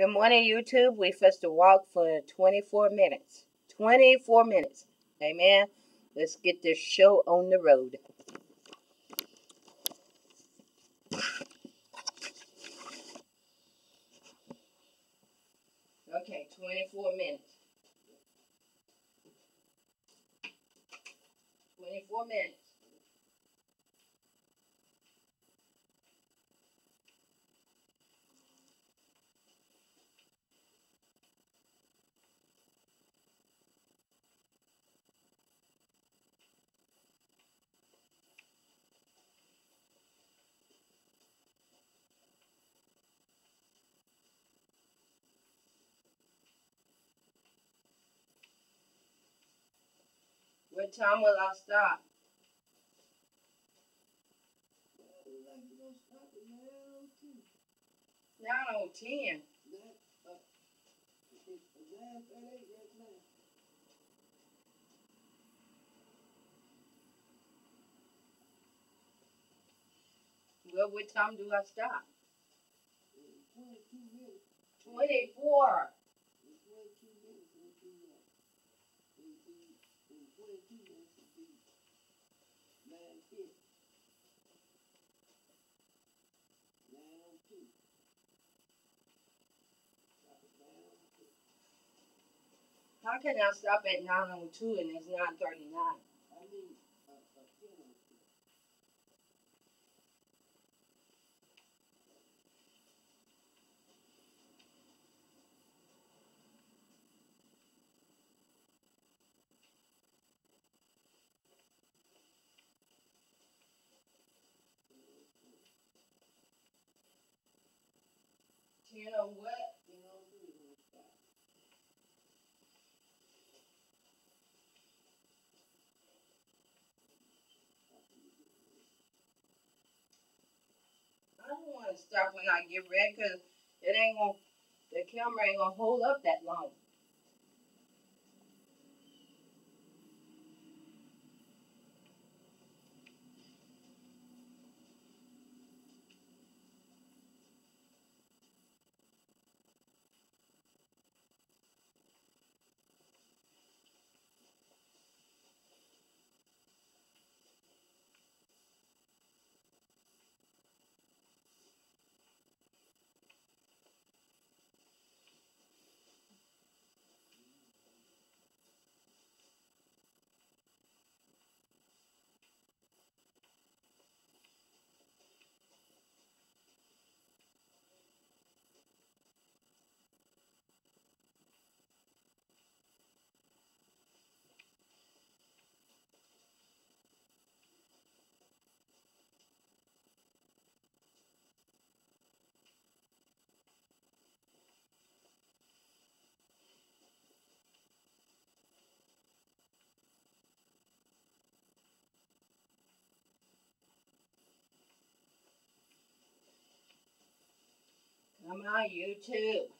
Good morning, YouTube. We first to walk for 24 minutes. 24 minutes. Amen. Let's get this show on the road. Okay, 24 minutes. 24 minutes. Time will I stop? Nine on ten. Well, what time do I stop? Twenty-four. How can I stop at 902 and it's nine thirty-nine? Ten or what? I don't wanna stop when I get ready, cause it ain't gonna, the camera ain't gonna hold up that long. Come on, YouTube.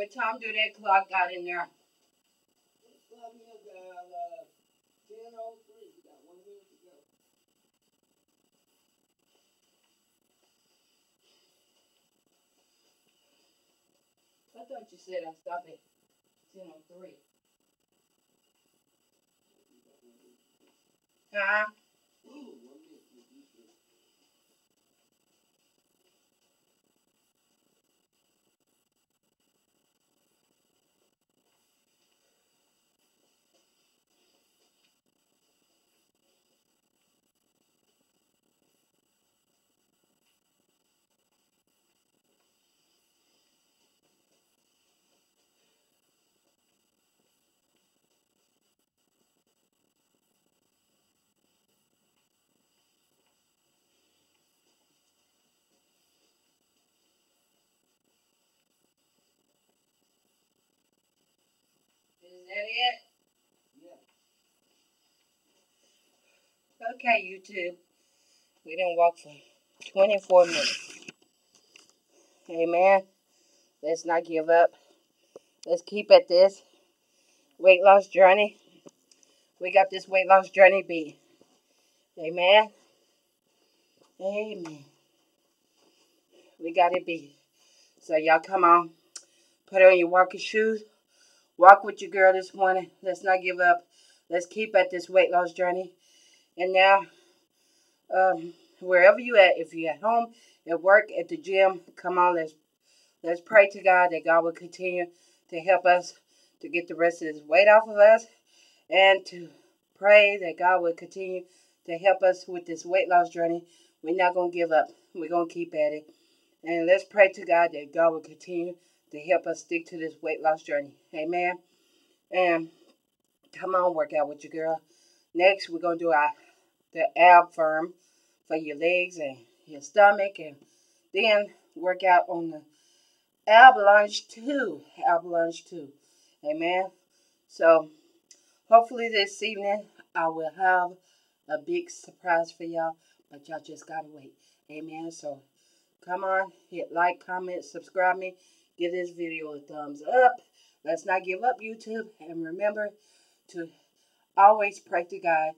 What time do that clock got in there? I thought you said I stopped at 10.03. Huh? Is that it? Okay, YouTube. We didn't walk for 24 minutes. Amen. Let's not give up. Let's keep at this weight loss journey. We got this weight loss journey beat. Amen. Amen. We got it beat. So y'all come on. Put on your walking shoes. Walk with your girl this morning. Let's not give up. Let's keep at this weight loss journey. And now, um, wherever you at, if you're at home, at work, at the gym, come on, let's let's pray to God that God will continue to help us to get the rest of this weight off of us and to pray that God will continue to help us with this weight loss journey. We're not going to give up. We're going to keep at it. And let's pray to God that God will continue to help us stick to this weight loss journey. Amen. And come on, work out with your girl. Next, we're going to do our the ab firm for your legs and your stomach. And then work out on the Ab Lounge too. Ab Lounge too. Amen. So, hopefully this evening I will have a big surprise for y'all. But y'all just got to wait. Amen. So, come on. Hit like, comment, subscribe me. Give this video a thumbs up. Let's not give up YouTube. And remember to always pray to God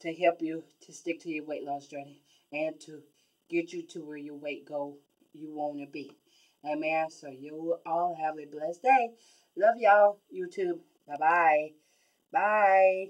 to help you to stick to your weight loss journey and to get you to where your weight goal you want to be. Amen. So you all have a blessed day. Love y'all, YouTube. Bye-bye. Bye.